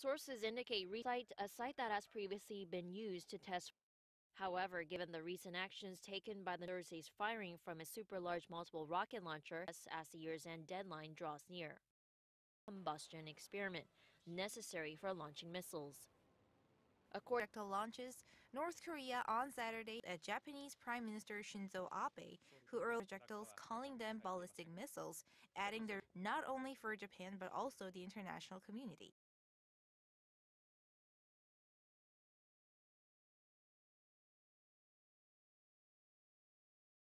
Sources indicate Resite, a site that has previously been used to test. However, given the recent actions taken by the Thursday's firing from a super large multiple rocket launcher as the year's end deadline draws near. Combustion experiment necessary for launching missiles. According to launches, North Korea on Saturday, at Japanese Prime Minister Shinzo Abe, who earlier projectiles calling them ballistic missiles, adding they're not only for Japan but also the international community.